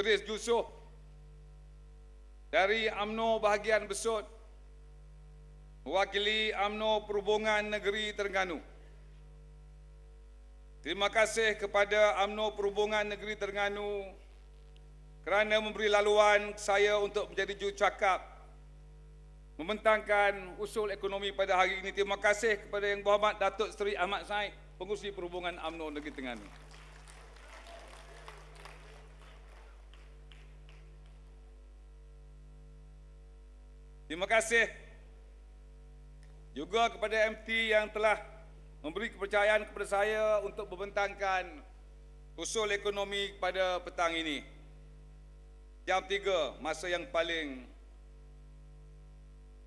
Yusof dari AMNO bahagian Besut mewakili AMNO Perhubungan Negeri Terengganu. Terima kasih kepada AMNO Perhubungan Negeri Terengganu kerana memberi laluan saya untuk menjadi jurucakap membentangkan usul ekonomi pada hari ini. Terima kasih kepada Yang Berhormat Datuk Seri Ahmad Said, Pengurusi Perhubungan AMNO Negeri Terengganu. Terima kasih juga kepada MT yang telah memberi kepercayaan kepada saya untuk membentangkan usul ekonomi pada petang ini. Jam 3, masa yang paling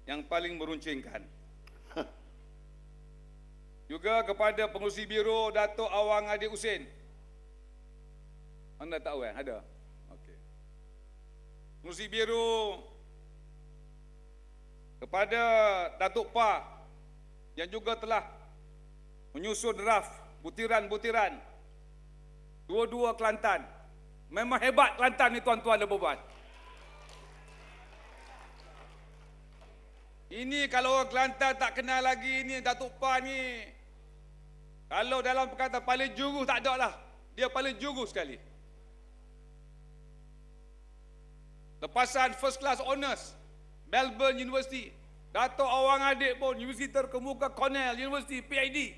yang paling meruncingkan. Juga kepada pengurusi biro Datuk Awang Adi Usin. Anda tahu kan? Ada? Okey. Pengurusi biro kepada Datuk Pa yang juga telah menyusun draft butiran-butiran dua-dua Kelantan. Memang hebat Kelantan ni tuan-tuan dan puan Ini kalau orang Kelantan tak kenal lagi ni Datuk Pa ni. Kalau dalam perkataan paling jurus tak ada lah. Dia paling jurus sekali. Lepasan first class honors. Melbourne University. Datuk Awang Adik pun Universiti Terkemuka Cornell University PhD.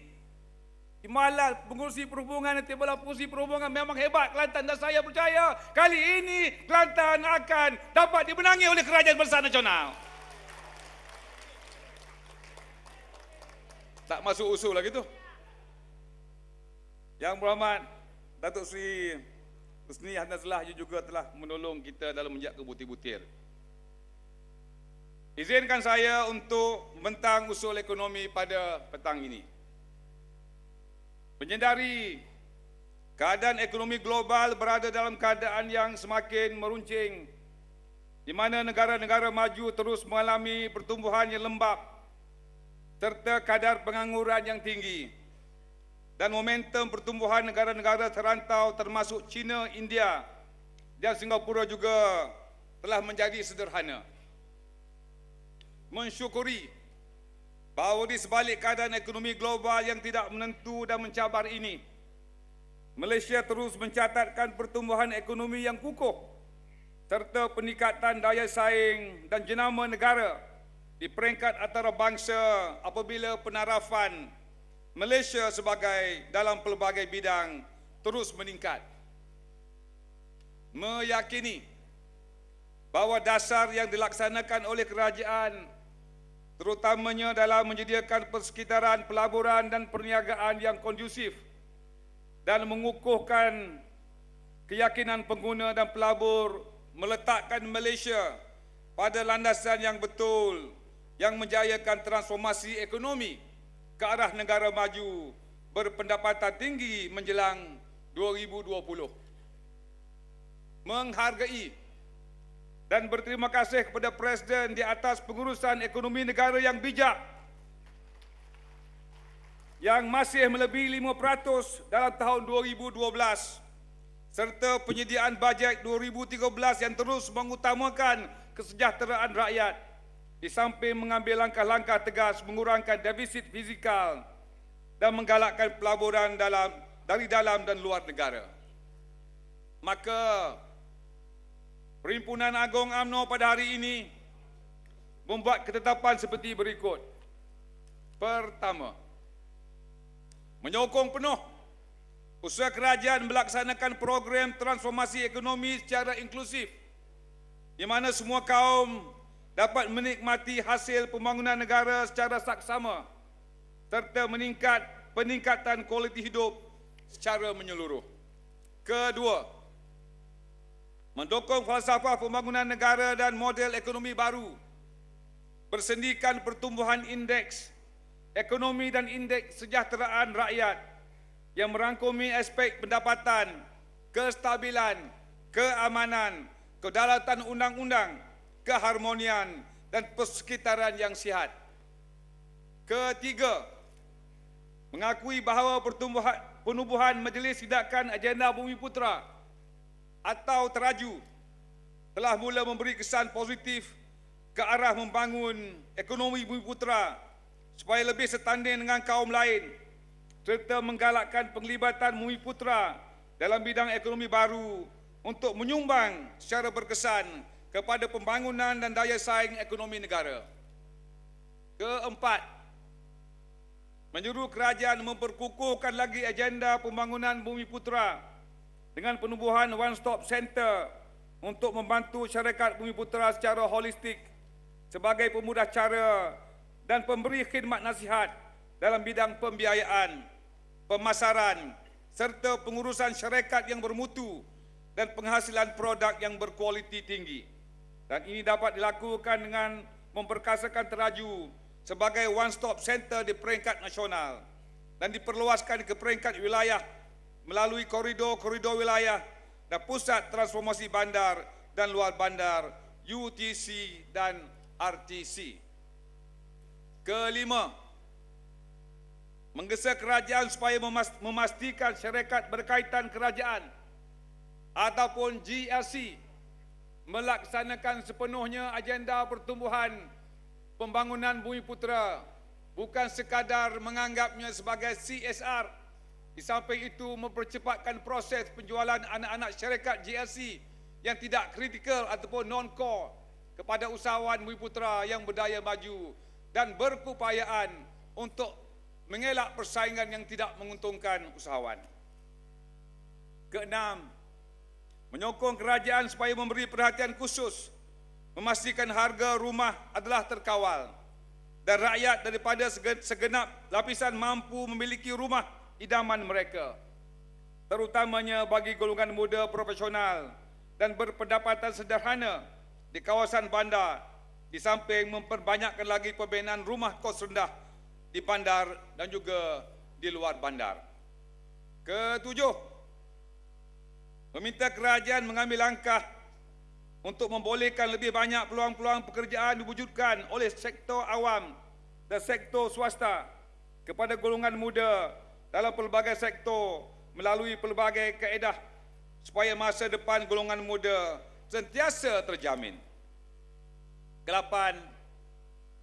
Himalal pengurusi perhubungan bola pengurusi perhubungan memang hebat Kelantan dan saya percaya kali ini Kelantan akan dapat dimenangi oleh kerajaan besar nasional. Tak masuk usul lagi tu. Yang berhormat Datuk Seri Husni Hanazlah juga telah menolong kita dalam menjak butir-butir. Izinkan saya untuk membentang usul ekonomi pada petang ini. Menyedari keadaan ekonomi global berada dalam keadaan yang semakin meruncing di mana negara-negara maju terus mengalami pertumbuhan yang lembap serta kadar pengangguran yang tinggi dan momentum pertumbuhan negara-negara terantau termasuk China, India dan Singapura juga telah menjadi sederhana. Mensyukuri bahawa di sebalik keadaan ekonomi global yang tidak menentu dan mencabar ini, Malaysia terus mencatatkan pertumbuhan ekonomi yang kukuh serta peningkatan daya saing dan jenama negara di peringkat antarabangsa apabila penarafan Malaysia sebagai dalam pelbagai bidang terus meningkat. Meyakini bahawa dasar yang dilaksanakan oleh kerajaan terutamanya dalam menyediakan persekitaran pelaburan dan perniagaan yang kondusif dan mengukuhkan keyakinan pengguna dan pelabur meletakkan Malaysia pada landasan yang betul yang menjayakan transformasi ekonomi ke arah negara maju berpendapatan tinggi menjelang 2020. Menghargai dan berterima kasih kepada Presiden di atas pengurusan ekonomi negara yang bijak yang masih melebihi 5% dalam tahun 2012 serta penyediaan bajet 2013 yang terus mengutamakan kesejahteraan rakyat di samping mengambil langkah-langkah tegas mengurangkan defisit fizikal dan menggalakkan pelaburan dalam dari dalam dan luar negara. Maka Perhimpunan Agong AMNO pada hari ini membuat ketetapan seperti berikut. Pertama, menyokong penuh usaha kerajaan melaksanakan program transformasi ekonomi secara inklusif di mana semua kaum dapat menikmati hasil pembangunan negara secara saksama serta meningkat peningkatan kualiti hidup secara menyeluruh. Kedua, mendukung falsafah pembangunan negara dan model ekonomi baru, bersendikan pertumbuhan indeks ekonomi dan indeks sejahteraan rakyat yang merangkumi aspek pendapatan, kestabilan, keamanan, kedaulatan undang-undang, keharmonian dan persekitaran yang sihat. Ketiga, mengakui bahawa pertumbuhan penubuhan Majlis Tindakan Agenda Bumi Putra atau teraju telah mula memberi kesan positif ke arah membangun ekonomi bumi putera supaya lebih setanding dengan kaum lain serta menggalakkan penglibatan bumi putera dalam bidang ekonomi baru untuk menyumbang secara berkesan kepada pembangunan dan daya saing ekonomi negara. Keempat, menyuruh kerajaan memperkukuhkan lagi agenda pembangunan bumi putera dengan penubuhan One Stop Center untuk membantu syarikat Bumi Putera secara holistik sebagai pemudah cara dan pemberi khidmat nasihat dalam bidang pembiayaan, pemasaran serta pengurusan syarikat yang bermutu dan penghasilan produk yang berkualiti tinggi. Dan ini dapat dilakukan dengan memperkasakan teraju sebagai one stop center di peringkat nasional dan diperluaskan ke peringkat wilayah melalui koridor-koridor wilayah dan pusat transformasi bandar dan luar bandar UTC dan RTC. Kelima, menggesa kerajaan supaya memastikan syarikat berkaitan kerajaan ataupun GRC melaksanakan sepenuhnya agenda pertumbuhan pembangunan Bumi Putera bukan sekadar menganggapnya sebagai CSR di samping itu mempercepatkan proses penjualan anak-anak syarikat GLC yang tidak kritikal ataupun non-core kepada usahawan Bumi Putera yang berdaya maju dan berkupayaan untuk mengelak persaingan yang tidak menguntungkan usahawan. Keenam, menyokong kerajaan supaya memberi perhatian khusus memastikan harga rumah adalah terkawal dan rakyat daripada segenap lapisan mampu memiliki rumah idaman mereka terutamanya bagi golongan muda profesional dan berpendapatan sederhana di kawasan bandar di samping memperbanyakkan lagi pembinaan rumah kos rendah di bandar dan juga di luar bandar. Ketujuh, meminta kerajaan mengambil langkah untuk membolehkan lebih banyak peluang-peluang pekerjaan diwujudkan oleh sektor awam dan sektor swasta kepada golongan muda dalam pelbagai sektor melalui pelbagai kaedah supaya masa depan golongan muda sentiasa terjamin. Kelapan,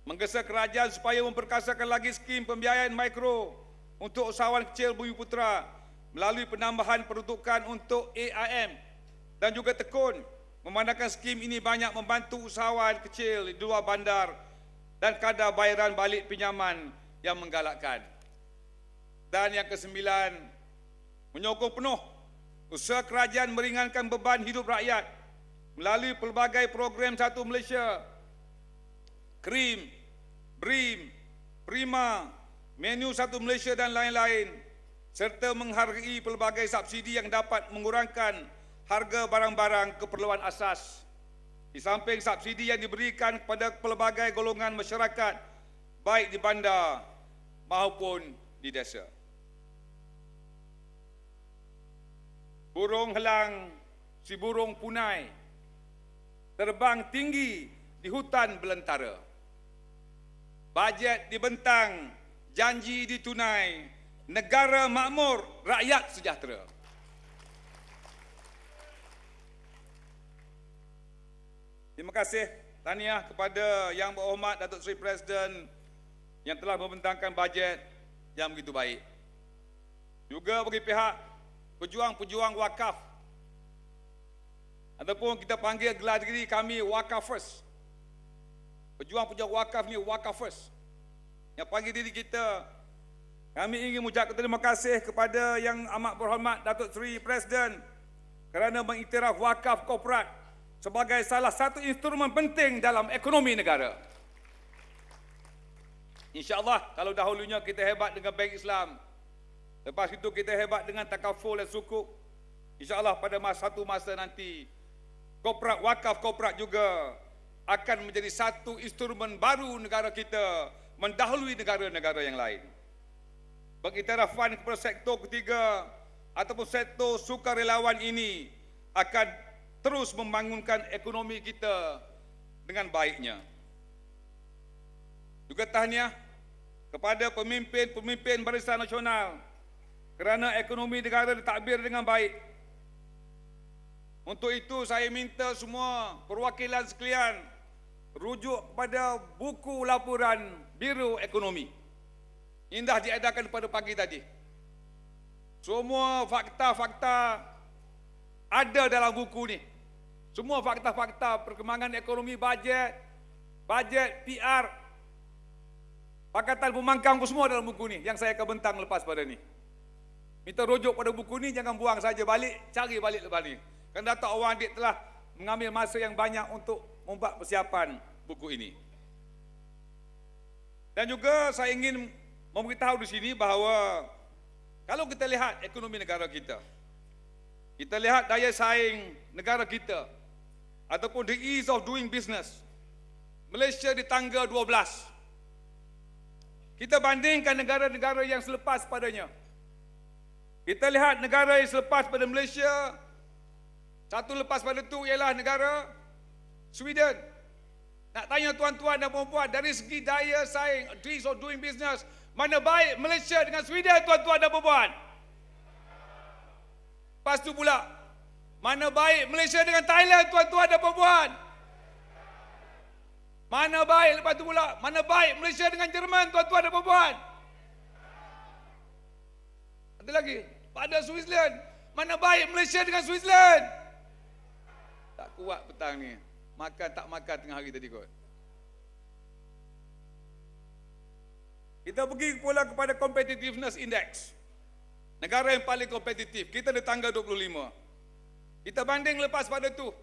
menggesa kerajaan supaya memperkasakan lagi skim pembiayaan mikro untuk usahawan kecil Bumi Putra melalui penambahan peruntukan untuk AIM dan juga tekun memandangkan skim ini banyak membantu usahawan kecil di luar bandar dan kadar bayaran balik pinjaman yang menggalakkan. Dan yang kesembilan, menyokong penuh usaha kerajaan meringankan beban hidup rakyat melalui pelbagai program Satu Malaysia, KRIM, BRIM, PRIMA, Menu Satu Malaysia dan lain-lain serta menghargai pelbagai subsidi yang dapat mengurangkan harga barang-barang keperluan asas. Di samping subsidi yang diberikan kepada pelbagai golongan masyarakat baik di bandar maupun di desa. burung helang, si burung punai terbang tinggi di hutan belantara. Bajet dibentang, janji ditunai, negara makmur, rakyat sejahtera. Terima kasih tahniah kepada Yang Berhormat Datuk Seri Presiden yang telah membentangkan bajet yang begitu baik. Juga bagi pihak pejuang-pejuang wakaf. Ataupun kita panggil gelar diri kami wakaf first. Pejuang-pejuang wakaf ni wakaf first. Yang panggil diri kita kami ingin mengucapkan terima kasih kepada yang amat berhormat Datuk Seri Presiden kerana mengiktiraf wakaf korporat sebagai salah satu instrumen penting dalam ekonomi negara. InsyaAllah kalau dahulunya kita hebat dengan Bank Islam, Lepas itu kita hebat dengan takaful dan sukuk. InsyaAllah pada masa satu masa nanti, korporat wakaf korporat juga akan menjadi satu instrumen baru negara kita mendahului negara-negara yang lain. Pengiktirafan kepada sektor ketiga ataupun sektor sukarelawan ini akan terus membangunkan ekonomi kita dengan baiknya. Juga tahniah kepada pemimpin-pemimpin barisan nasional kerana ekonomi negara ditakbir dengan baik. Untuk itu saya minta semua perwakilan sekalian rujuk pada buku laporan Biro Ekonomi. Indah diadakan pada pagi tadi. Semua fakta-fakta ada dalam buku ni. Semua fakta-fakta perkembangan ekonomi, bajet, bajet, PR, Pakatan Pemangkang semua dalam buku ni yang saya akan bentang lepas pada ni. Minta rujuk pada buku ni jangan buang saja balik, cari balik lepas ni. Kan Datuk Awang Adik telah mengambil masa yang banyak untuk membuat persiapan buku ini. Dan juga saya ingin memberitahu di sini bahawa kalau kita lihat ekonomi negara kita, kita lihat daya saing negara kita ataupun the ease of doing business, Malaysia di tangga 12. Kita bandingkan negara-negara yang selepas padanya. Kita lihat negara yang selepas pada Malaysia, satu lepas pada itu ialah negara Sweden. Nak tanya tuan-tuan dan puan-puan dari segi daya saing, ease of doing business, mana baik Malaysia dengan Sweden tuan-tuan dan puan-puan? Lepas tu pula, mana baik Malaysia dengan Thailand tuan-tuan dan puan-puan? Mana baik lepas tu pula, mana baik Malaysia dengan Jerman tuan-tuan dan puan-puan? Ada lagi, pada Switzerland, mana baik Malaysia dengan Switzerland? tak kuat petang ni. Makan tak makan tengah hari tadi kot. Kita pergi pula kepada competitiveness index. Negara yang paling kompetitif. Kita di tangga 25. Kita banding lepas pada tu.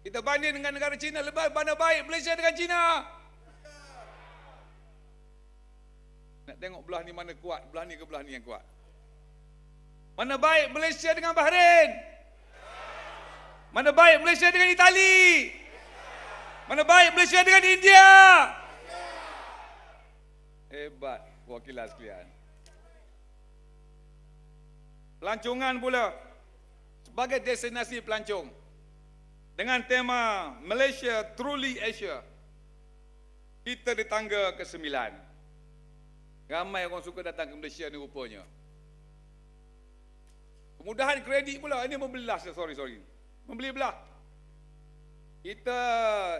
Kita banding dengan negara China. Lepas mana baik Malaysia dengan China. Nak tengok belah ni mana kuat. Belah ni ke belah ni yang kuat. Mana baik Malaysia dengan Bahrain. Mana baik Malaysia dengan Itali? Mana baik Malaysia dengan India? Hebat wakilan sekalian. Pelancongan pula sebagai destinasi pelancong dengan tema Malaysia Truly Asia. Kita di tangga ke-9. Ramai orang suka datang ke Malaysia ni rupanya. Kemudahan kredit pula ini membelah sorry sorry membeli belah. Kita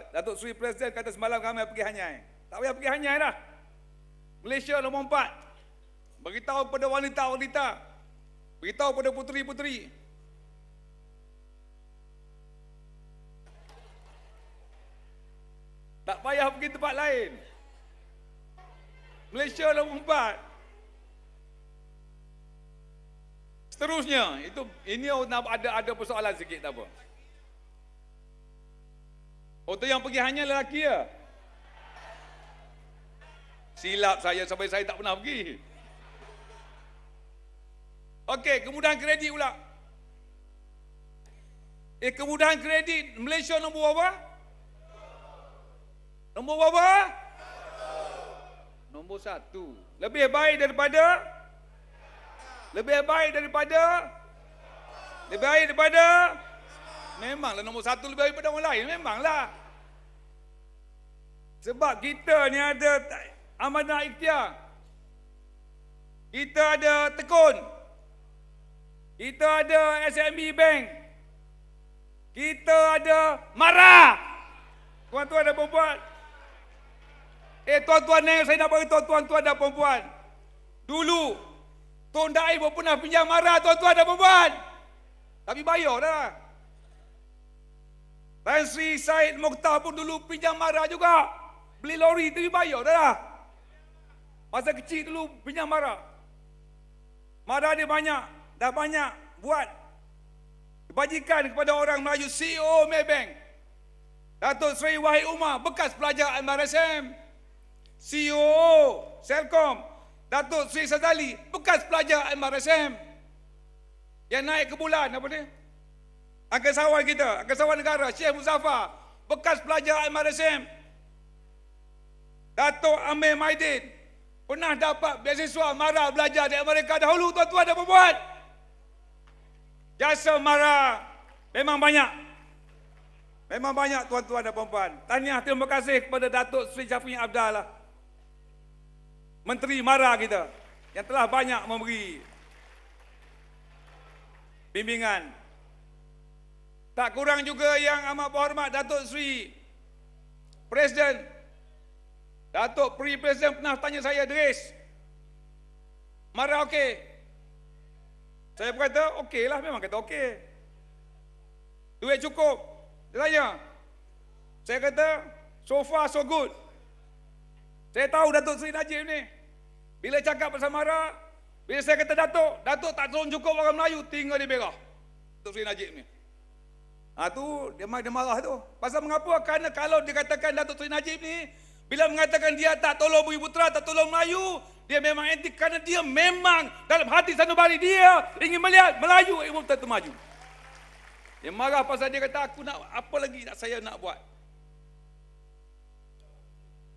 Datuk Seri Presiden kata semalam kami pergi Hanyai. Tak payah pergi Hanyai dah. Malaysia nombor empat. Beritahu kepada wanita-wanita. Beritahu kepada puteri-puteri. Tak payah pergi tempat lain. Malaysia nombor empat. Seterusnya, itu ini ada ada persoalan sikit tak apa. Oh tu yang pergi hanya lelaki ya. Silap saya sampai saya tak pernah pergi. Okey, kemudahan kredit pula. Eh kemudahan kredit Malaysia nombor berapa? Nombor berapa? Nombor satu. Lebih baik daripada lebih baik daripada Lebih baik daripada Memanglah nombor satu lebih baik daripada orang lain? Memanglah. Sebab kita ni ada Amanah ikhtiar. Kita ada tekun. Kita ada SMB Bank. Kita ada marah. Tuan-tuan dan perempuan. Eh tuan-tuan yang saya nak bagi tuan-tuan dan perempuan. Dulu Tun Dai pun pernah pinjam marah tuan-tuan dan perempuan. Tapi bayar dah. Tan Sri Said Mokhtar pun dulu pinjam marah juga. Beli lori tapi bayar dah. Masa kecil dulu pinjam marah. Marah dia banyak. Dah banyak buat. Kebajikan kepada orang Melayu CEO Maybank. Datuk Seri Wahid Umar bekas pelajar MRSM. CEO Selcom. Datuk Sri Sadali bekas pelajar MRSM yang naik ke bulan apa ni? Angkasawan kita, Angkasawan Negara Syekh Muzaffar bekas pelajar MRSM. Datuk Amir Maidin pernah dapat beasiswa marah belajar di Amerika dahulu tuan-tuan dan puan Jasa marah memang banyak. Memang banyak tuan-tuan dan puan-puan. Tahniah terima kasih kepada Datuk Sri Syafiq Abdal lah. Menteri Mara kita yang telah banyak memberi bimbingan. Tak kurang juga yang amat berhormat Datuk Seri Presiden Datuk Pri Presiden pernah tanya saya, Dres, marah okey? Saya berkata, okey lah, memang kata okey. Duit cukup. Dia tanya. Saya kata, so far so good. Saya tahu Datuk Seri Najib ni. Bila cakap pasal marah, bila saya kata Datuk, Datuk tak tolong cukup orang Melayu, tinggal di merah. Datuk Seri Najib ni. Ha, tu dia, dia marah tu. Pasal mengapa? Kerana kalau dikatakan Datuk Seri Najib ni, bila mengatakan dia tak tolong Bumi Putra, tak tolong Melayu, dia memang anti kerana dia memang dalam hati sanubari dia ingin melihat Melayu Bumi Putra itu maju. Dia marah pasal dia kata aku nak apa lagi nak saya nak buat?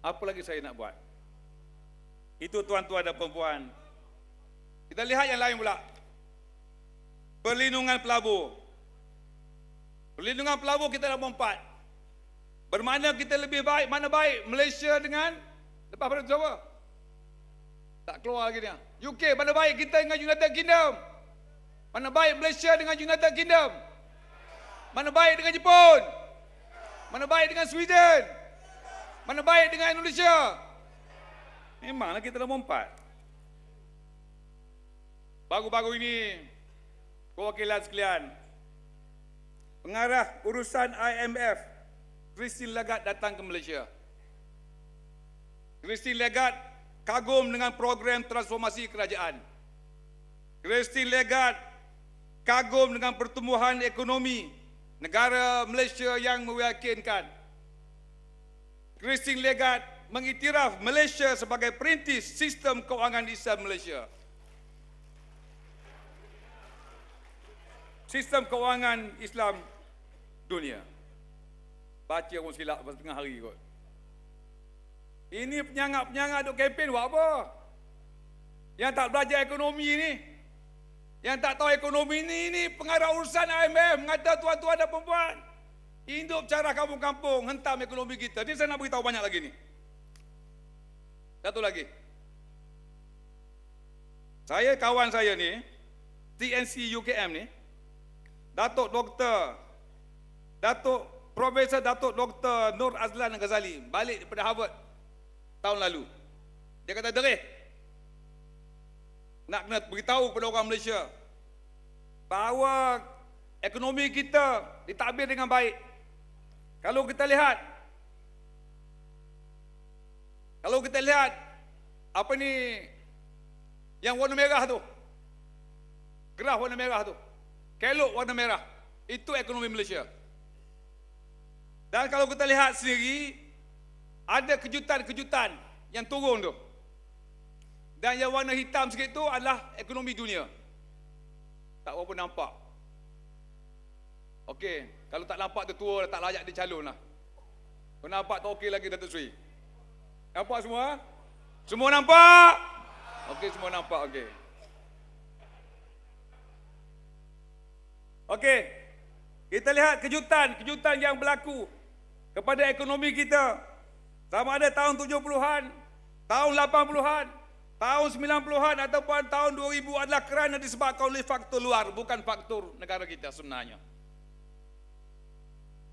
Apa lagi saya nak buat? Itu tuan-tuan dan perempuan. Kita lihat yang lain pula. Perlindungan pelabur. Perlindungan pelabur kita dah empat. Bermakna kita lebih baik, mana baik Malaysia dengan lepas pada apa? Tak keluar lagi dia. UK mana baik kita dengan United Kingdom? Mana baik Malaysia dengan United Kingdom? Mana baik dengan Jepun? Mana baik dengan Sweden? Mana baik dengan Indonesia? Memanglah kita nombor empat. Baru-baru ini, perwakilan sekalian, pengarah urusan IMF Christine Lagarde datang ke Malaysia. Christine Lagarde kagum dengan program transformasi kerajaan. Christine Lagarde kagum dengan pertumbuhan ekonomi negara Malaysia yang meyakinkan. Christine Lagarde mengiktiraf Malaysia sebagai perintis sistem kewangan Islam Malaysia. Sistem kewangan Islam dunia. Baca orang silap pasal tengah hari kot. Ini penyangak-penyangak duk kempen buat apa? Yang tak belajar ekonomi ni. Yang tak tahu ekonomi ni, ini pengarah urusan IMF mengata tuan-tuan dan perempuan. Hidup cara kampung-kampung, hentam ekonomi kita. Ini saya nak beritahu banyak lagi ni. Satu lagi. Saya kawan saya ni, TNC UKM ni, Datuk Doktor, Datuk Profesor Datuk Dr. Nur Azlan Ghazali balik daripada Harvard tahun lalu. Dia kata, Dereh, nak kena beritahu kepada orang Malaysia bahawa ekonomi kita ditakbir dengan baik. Kalau kita lihat, kalau kita lihat apa ni yang warna merah tu, graf warna merah tu, kelok warna merah, itu ekonomi Malaysia. Dan kalau kita lihat sendiri, ada kejutan-kejutan yang turun tu. Dan yang warna hitam sikit tu adalah ekonomi dunia. Tak apa nampak. Okey, kalau tak nampak tu tua tak layak dia calon lah. Kalau nampak tak okey lagi Datuk Seri. Nampak semua? Semua nampak? Okey, semua nampak. Okey. Okey. Kita lihat kejutan, kejutan yang berlaku kepada ekonomi kita sama ada tahun 70-an, tahun 80-an, tahun 90-an ataupun tahun 2000 adalah kerana disebabkan oleh faktor luar bukan faktor negara kita sebenarnya.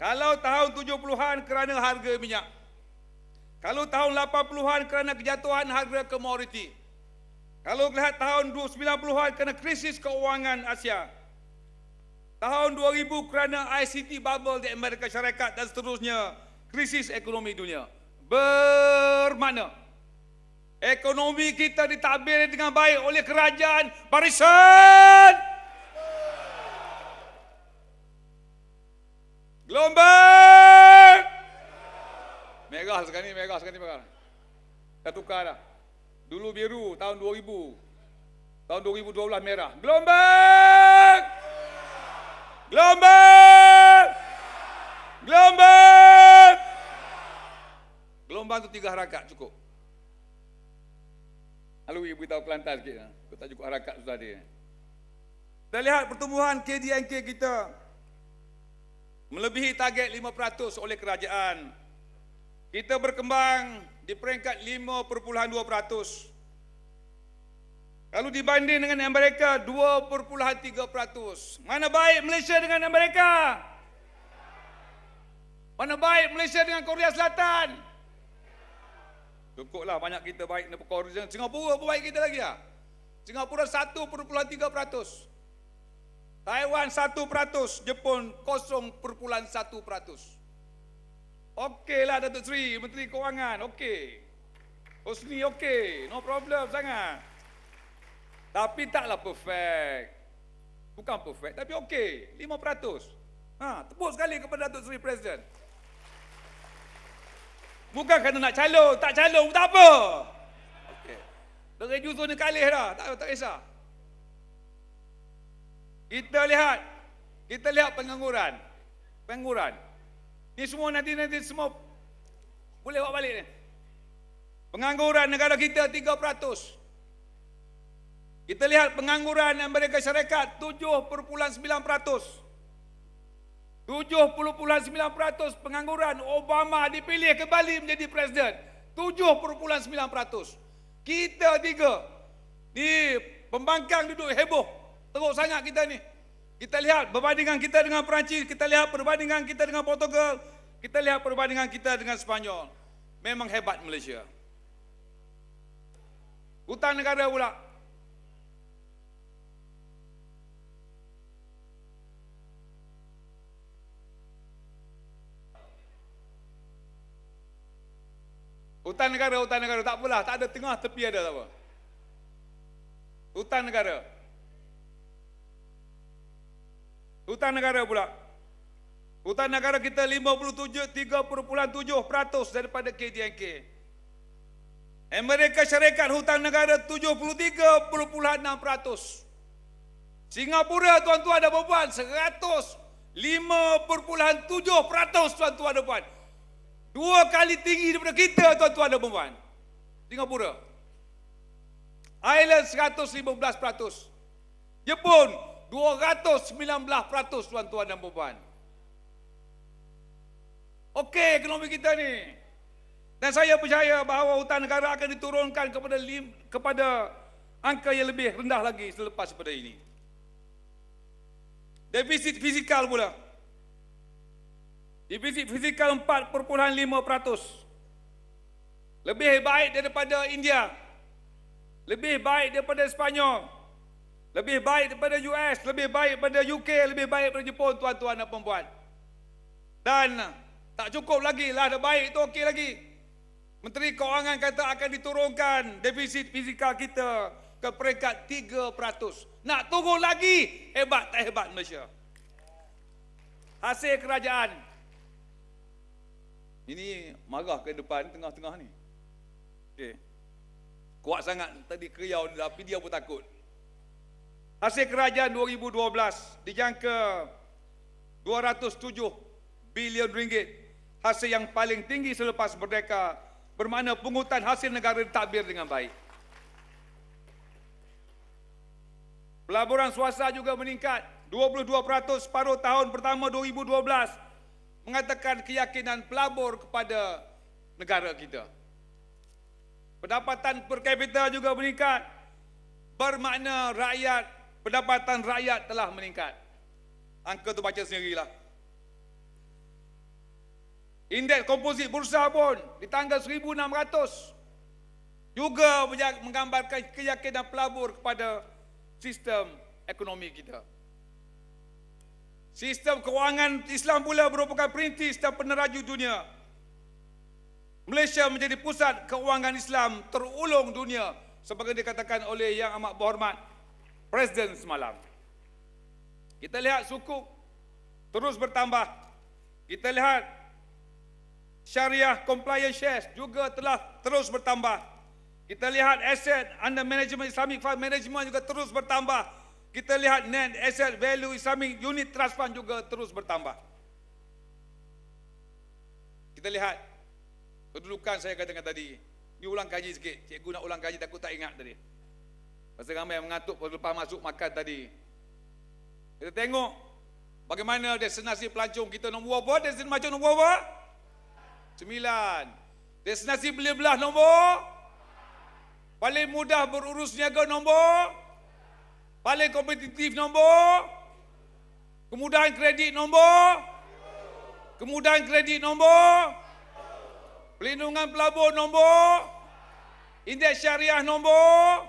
Kalau tahun 70-an kerana harga minyak. Kalau tahun 80-an kerana kejatuhan harga komoditi. Kalau lihat tahun 90-an kerana krisis keuangan Asia. Tahun 2000 kerana ICT bubble di Amerika Syarikat dan seterusnya krisis ekonomi dunia. Bermakna ekonomi kita ditabir dengan baik oleh kerajaan barisan. Gelombang. Merah sekarang ni, merah sekarang ni merah. Dah tukar dah. Dulu biru tahun 2000. Tahun 2012 merah. Gelombang. Gelombang! Gelombang! Gelombang tu tiga harakat cukup. Lalu ibu tahu Kelantan sikit. Aku tak cukup harakat susah dia. Kita lihat pertumbuhan KDNK kita melebihi target 5% oleh kerajaan. Kita berkembang di peringkat 5.2%. Kalau dibanding dengan Amerika 2.3%. Mana baik Malaysia dengan Amerika? Mana baik Malaysia dengan Korea Selatan? Cukuplah banyak kita baik dengan Korea. Singapura pun baik kita lagi lah. Singapura 1.3 peratus. Taiwan 1 peratus. Jepun 0.1 peratus. Okeylah Datuk Seri, Menteri Kewangan. Okey. Husni okey. No problem sangat. Tapi taklah perfect. Bukan perfect, tapi okey. 5 peratus. Ha, tepuk sekali kepada Datuk Seri Presiden. Bukan kerana nak calon, tak calon tak apa. Okey. Dari justru ni kalih dah, tak tak kisah. Kita lihat, kita lihat pengangguran. Pengangguran. Ni semua nanti nanti semua boleh buat balik ni. Pengangguran negara kita 3%. Kita lihat pengangguran Amerika Syarikat 7.9%. 70.9% pengangguran Obama dipilih kembali menjadi presiden 7.9% kita tiga ni pembangkang duduk heboh teruk sangat kita ni kita lihat perbandingan kita dengan Perancis kita lihat perbandingan kita dengan Portugal kita lihat perbandingan kita dengan Sepanyol memang hebat Malaysia hutang negara pula Hutan negara, hutan negara. Tak apalah, tak ada tengah tepi ada tak apa. Hutan negara. Hutan negara pula. Hutan negara kita 57, 3.7% daripada KDNK. Amerika Syarikat hutan negara 73.6%. Singapura tuan-tuan dan puan 105.7% tuan-tuan dan puan. Dua kali tinggi daripada kita tuan-tuan dan puan Singapura. Ireland 115%. Jepun 219% tuan-tuan dan puan Okey ekonomi kita ni. Dan saya percaya bahawa hutan negara akan diturunkan kepada lim, kepada angka yang lebih rendah lagi selepas daripada ini. Defisit fizikal pula. Defisit fizikal 4.5%. Lebih baik daripada India. Lebih baik daripada Sepanyol. Lebih baik daripada US, lebih baik daripada UK, lebih baik daripada Jepun tuan-tuan dan puan Dan tak cukup lagi lah ada baik itu okey lagi. Menteri Keuangan kata akan diturunkan defisit fizikal kita ke peringkat 3%. Nak turun lagi, hebat tak hebat Malaysia. Hasil kerajaan ini marah ke depan tengah-tengah ni. Okey. Kuat sangat tadi keriau tapi dia pun takut. Hasil kerajaan 2012 dijangka 207 bilion ringgit. Hasil yang paling tinggi selepas merdeka bermakna pungutan hasil negara ditakbir dengan baik. Pelaburan swasta juga meningkat 22% separuh tahun pertama 2012 mengatakan keyakinan pelabur kepada negara kita. Pendapatan per kapita juga meningkat. Bermakna rakyat, pendapatan rakyat telah meningkat. Angka tu baca sendirilah. Indeks komposit bursa pun di tanggal 1600 juga menggambarkan keyakinan pelabur kepada sistem ekonomi kita. Sistem kewangan Islam pula merupakan perintis dan peneraju dunia. Malaysia menjadi pusat kewangan Islam terulung dunia sebagai dikatakan oleh Yang Amat Berhormat Presiden semalam. Kita lihat suku terus bertambah. Kita lihat syariah compliance shares juga telah terus bertambah. Kita lihat aset under management Islamic fund management juga terus bertambah kita lihat net asset value Islamic unit trust fund juga terus bertambah. Kita lihat kedudukan saya katakan tadi. Ni ulang kaji sikit. Cikgu nak ulang kaji takut tak ingat tadi. Pasal ramai yang mengantuk pada lepas masuk makan tadi. Kita tengok bagaimana destinasi pelancong kita nombor apa? Destinasi macam nombor apa? Sembilan. Destinasi beli belah nombor? Paling mudah berurus niaga nombor? Paling kompetitif nombor? Kemudahan kredit nombor? Kemudahan kredit nombor. Pelindungan pelabur nombor. Indeks syariah nombor.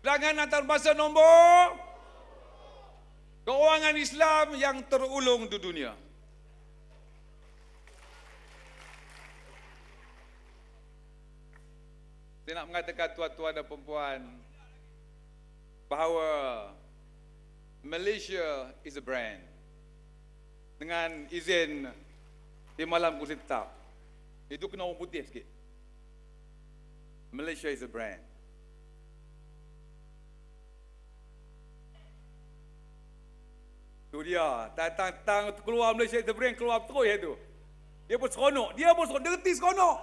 Perangan antarabangsa nombor. Keuangan Islam yang terulung di dunia. Saya nak mengatakan tuan-tuan dan perempuan bahawa Malaysia is a brand. Dengan izin di malam kursi tetap. Itu kena orang putih sikit. Malaysia is a brand. Tu dia, tang-tang keluar Malaysia brand, keluar terus ya tu. Dia pun seronok, dia pun seronok, dia reti seronok.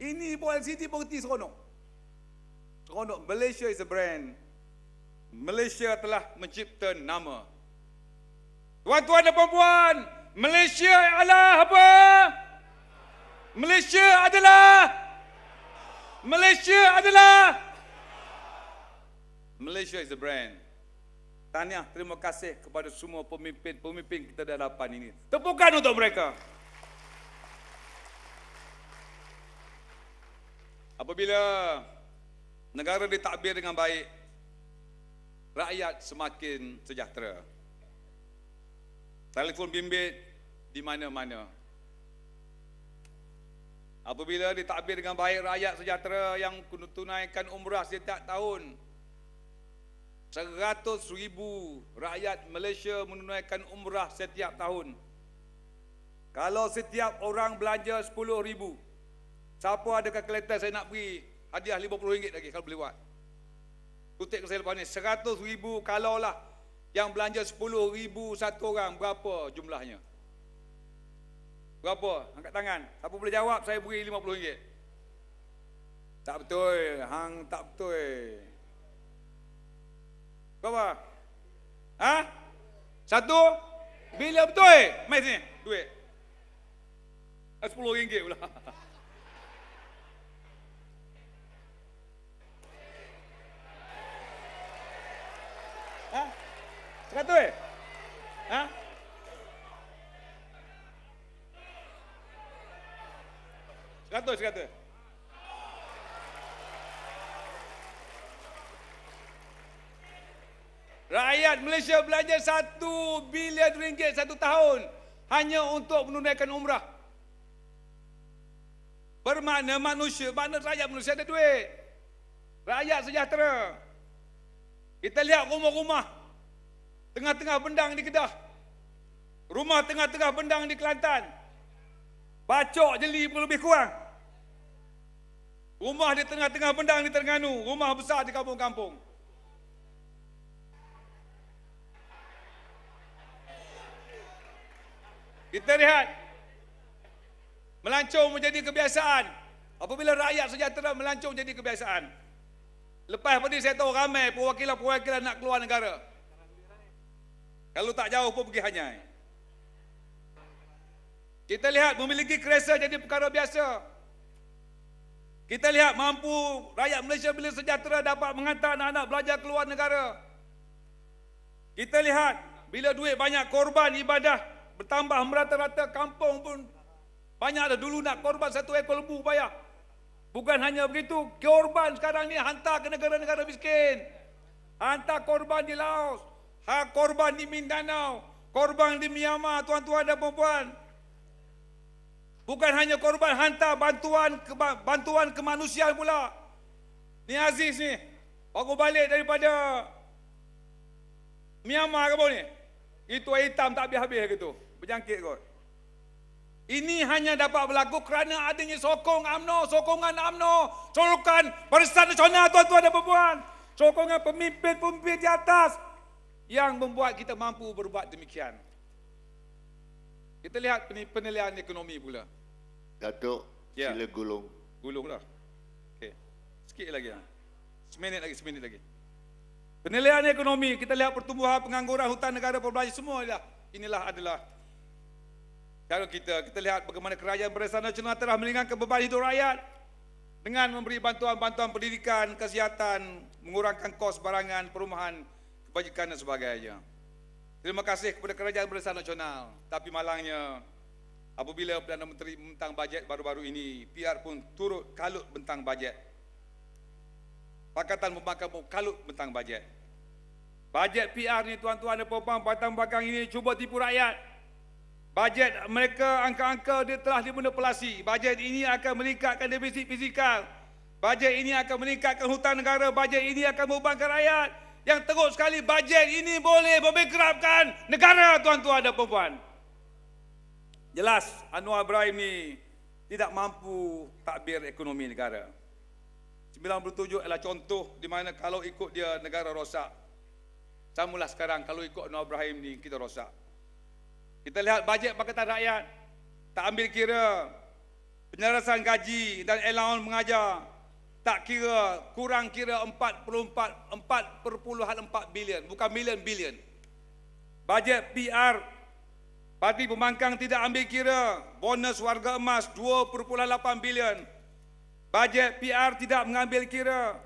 Ini pun LCT pun reti seronok. Seronok, Malaysia is a brand. Malaysia telah mencipta nama. Tuan-tuan dan puan Malaysia adalah apa? Malaysia adalah Malaysia adalah Malaysia is a brand. Tahniah, terima kasih kepada semua pemimpin-pemimpin kita di hadapan ini. Tepukan untuk mereka. Apabila negara ditakbir dengan baik, rakyat semakin sejahtera. Telefon bimbit di mana-mana. Apabila ditakbir dengan baik rakyat sejahtera yang tunaikan umrah setiap tahun, seratus ribu rakyat Malaysia menunaikan umrah setiap tahun. Kalau setiap orang belanja sepuluh ribu, Siapa ada kalkulator saya nak beri hadiah RM50 lagi kalau boleh buat. Kutip ke saya lepas ni, 100 ribu kalau lah yang belanja 10 ribu satu orang, berapa jumlahnya? Berapa? Angkat tangan. Siapa boleh jawab, saya beri RM50. Tak betul. Hang tak betul. Berapa? Ha? Satu? Bila betul? Mai sini. Duit. RM10 pula. Ha? Seratus eh? Ha? Seratus, seratus. Rakyat Malaysia belanja satu bilion ringgit satu tahun hanya untuk menunaikan umrah. Bermakna manusia, makna rakyat manusia ada duit. Rakyat sejahtera. Kita lihat rumah-rumah tengah-tengah bendang di Kedah. Rumah tengah-tengah bendang di Kelantan. Bacok jeli pun lebih kurang. Rumah di tengah-tengah bendang di Terengganu. Rumah besar di kampung-kampung. Kita lihat. Melancong menjadi kebiasaan. Apabila rakyat sejahtera melancong jadi kebiasaan. Lepas pada saya tahu ramai perwakilan-perwakilan nak keluar negara. Kalau tak jauh pun pergi hanya. Kita lihat memiliki kereta jadi perkara biasa. Kita lihat mampu rakyat Malaysia bila sejahtera dapat menghantar anak-anak belajar keluar negara. Kita lihat bila duit banyak korban ibadah bertambah merata-rata kampung pun banyak ada dulu nak korban satu ekor lembu bayar. Bukan hanya begitu, korban sekarang ni hantar ke negara-negara miskin. Hantar korban di Laos, ha, korban di Mindanao, korban di Myanmar, tuan-tuan dan perempuan. Bukan hanya korban, hantar bantuan ke, bantuan kemanusiaan pula. Ni Aziz ni, baru balik daripada Myanmar ke ni? Itu hitam tak habis-habis gitu. Berjangkit kot. Ini hanya dapat berlaku kerana adanya sokong AMNO, sokongan AMNO, sokongan Barisan Nasional tuan-tuan dan perempuan, sokongan pemimpin-pemimpin di atas yang membuat kita mampu berbuat demikian. Kita lihat penilaian ekonomi pula. Datuk, ya. sila gulung. Gulunglah. Okey. Sikit lagi. Ya. Seminit lagi, seminit lagi. Penilaian ekonomi, kita lihat pertumbuhan pengangguran hutan negara perbelanja semua inilah, inilah adalah kalau kita kita lihat bagaimana kerajaan Barisan Nasional telah meringankan beban hidup rakyat dengan memberi bantuan-bantuan pendidikan, kesihatan, mengurangkan kos barangan, perumahan, kebajikan dan sebagainya. Terima kasih kepada Kerajaan Barisan Nasional. Tapi malangnya, apabila Perdana Menteri membentang bajet baru-baru ini, PR pun turut kalut bentang bajet. Pakatan Pembangkang pun kalut bentang bajet. Bajet PR ni tuan-tuan dan puan-puan, Pakatan Pembangkang ini cuba tipu rakyat. Bajet mereka, angka-angka dia telah dimanipulasi. Bajet ini akan meningkatkan defisit fizikal. Bajet ini akan meningkatkan hutang negara. Bajet ini akan membebankan rakyat yang teruk sekali bajet ini boleh membankruptkan negara tuan-tuan dan puan-puan. Jelas Anwar Ibrahim ni tidak mampu takbir ekonomi negara. 97 adalah contoh di mana kalau ikut dia negara rosak. Samalah sekarang kalau ikut Anwar Ibrahim ni kita rosak. Kita lihat bajet Pakatan Rakyat. Tak ambil kira penyelarasan gaji dan allowance mengajar. Tak kira kurang kira 44 4.4 bilion. Bukan million bilion. Bajet PR Parti Pembangkang tidak ambil kira. Bonus warga emas 2.8 bilion. Bajet PR tidak mengambil kira.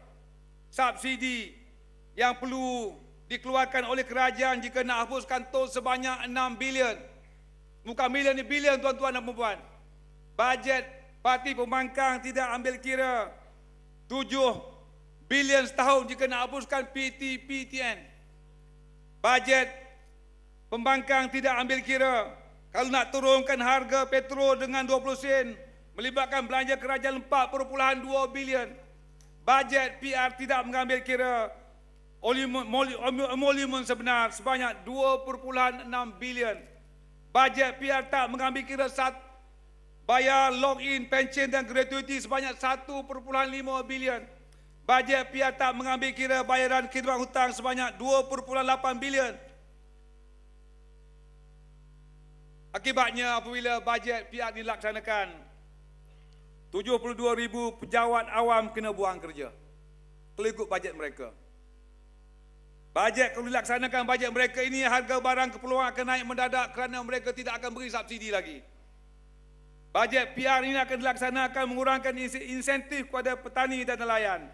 Subsidi yang perlu dikeluarkan oleh kerajaan jika nak hapuskan tol sebanyak 6 bilion bukan million ni bilion tuan-tuan dan puan bajet Parti Pembangkang tidak ambil kira Tujuh bilion setahun jika nak hapuskan PT, PTN. Bajet pembangkang tidak ambil kira. Kalau nak turunkan harga petrol dengan 20 sen, melibatkan belanja kerajaan 4.2 bilion. Bajet PR tidak mengambil kira emolumen sebenar sebanyak 2.6 bilion. Bajet PR tak mengambil kira satu bayar login pension dan gratuiti sebanyak 1.5 bilion. Bajet pihak tak mengambil kira bayaran khidmat hutang sebanyak 2.8 bilion. Akibatnya apabila bajet pihak dilaksanakan, 72 ribu pejabat awam kena buang kerja. Kalau ikut bajet mereka. Bajet kalau dilaksanakan bajet mereka ini harga barang keperluan akan naik mendadak kerana mereka tidak akan beri subsidi lagi. Bajet PR ini akan dilaksanakan mengurangkan insentif kepada petani dan nelayan.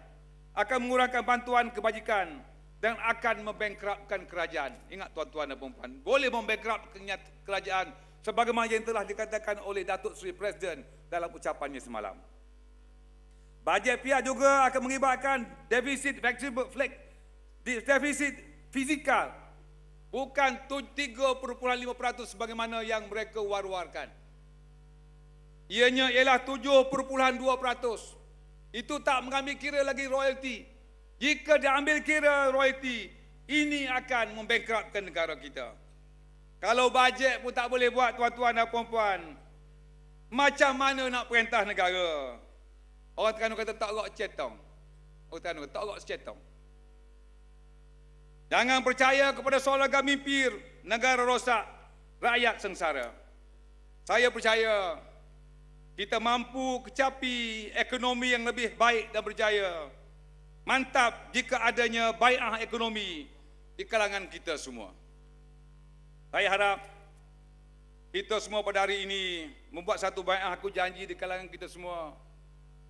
Akan mengurangkan bantuan kebajikan dan akan membangkrupkan kerajaan. Ingat tuan-tuan dan puan-puan, boleh membangkrupkan kerajaan sebagaimana yang telah dikatakan oleh Datuk Seri Presiden dalam ucapannya semalam. Bajet PR juga akan mengibatkan defisit flexible flex, defisit fizikal bukan 3.5% sebagaimana yang mereka war-warkan. Ianya ialah 7.2%. Itu tak mengambil kira lagi royalty. Jika diambil kira royalty, ini akan membangkrupkan negara kita. Kalau bajet pun tak boleh buat tuan-tuan dan puan-puan, macam mana nak perintah negara? Orang Terengganu kata tak rok cetong. Orang Terengganu kata tak rok cetong. Jangan percaya kepada soal mimpir, negara rosak, rakyat sengsara. Saya percaya kita mampu kecapi ekonomi yang lebih baik dan berjaya. Mantap jika adanya bai'ah ekonomi di kalangan kita semua. Saya harap kita semua pada hari ini membuat satu bai'ah aku janji di kalangan kita semua.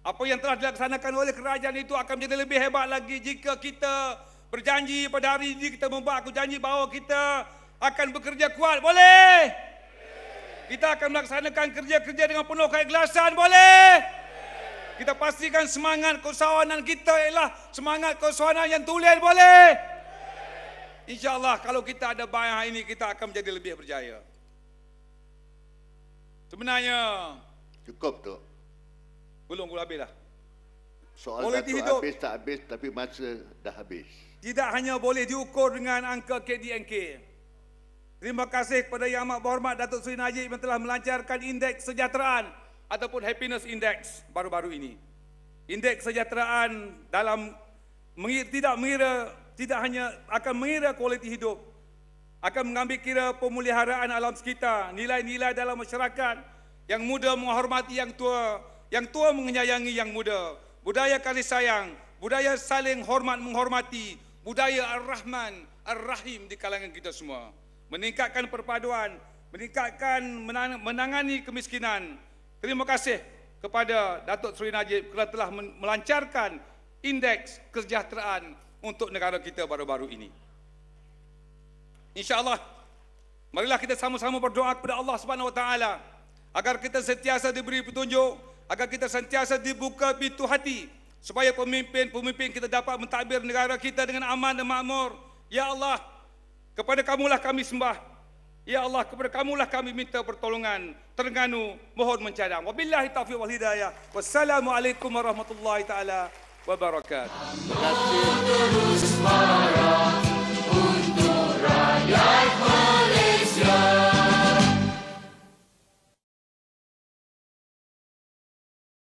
Apa yang telah dilaksanakan oleh kerajaan itu akan menjadi lebih hebat lagi jika kita berjanji pada hari ini kita membuat aku janji bahawa kita akan bekerja kuat. Boleh? Kita akan melaksanakan kerja-kerja dengan penuh keikhlasan, boleh? Kita pastikan semangat keusahawanan kita ialah semangat keusahawanan yang tulen, boleh? InsyaAllah kalau kita ada bayar ini, kita akan menjadi lebih berjaya. Sebenarnya... Cukup, tu. Belum, belum habis dah. Soal boleh hidup. habis tak habis, tapi masa dah habis. Tidak hanya boleh diukur dengan angka KDNK. Terima kasih kepada Yang Amat Berhormat Datuk Seri Najib yang telah melancarkan indeks kesejahteraan ataupun happiness index baru-baru ini. Indeks kesejahteraan dalam mengira, tidak mengira tidak hanya akan mengira kualiti hidup akan mengambil kira pemeliharaan alam sekitar, nilai-nilai dalam masyarakat yang muda menghormati yang tua, yang tua menyayangi yang muda, budaya kasih sayang, budaya saling hormat menghormati, budaya ar-Rahman, ar-Rahim di kalangan kita semua meningkatkan perpaduan, meningkatkan menangani kemiskinan. Terima kasih kepada Datuk Seri Najib kerana telah melancarkan indeks kesejahteraan untuk negara kita baru-baru ini. InsyaAllah Marilah kita sama-sama berdoa kepada Allah Subhanahu Wa Taala agar kita sentiasa diberi petunjuk, agar kita sentiasa dibuka pintu hati supaya pemimpin-pemimpin kita dapat mentadbir negara kita dengan aman dan makmur. Ya Allah, kepada kamulah kami sembah. Ya Allah, kepada kamulah kami minta pertolongan. Terengganu, mohon mencadang. Wabillahi taufiq wal hidayah. Wassalamualaikum warahmatullahi taala wabarakatuh. Kasih.